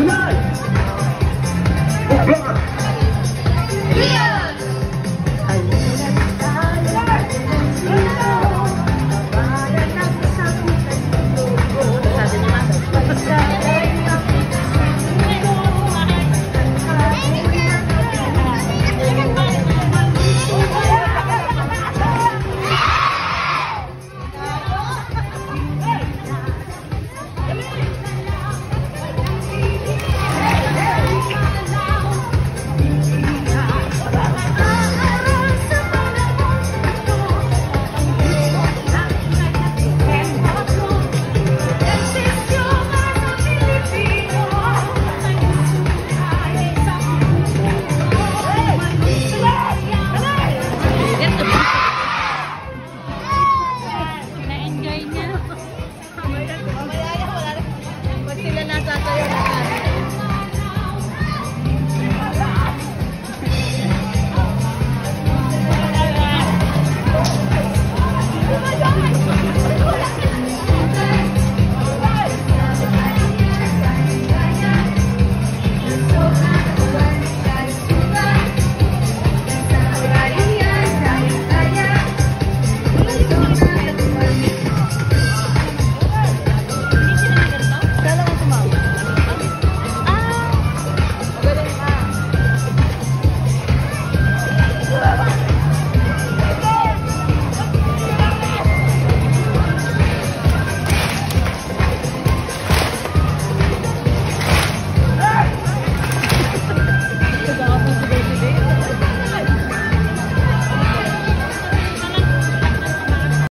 Tonight!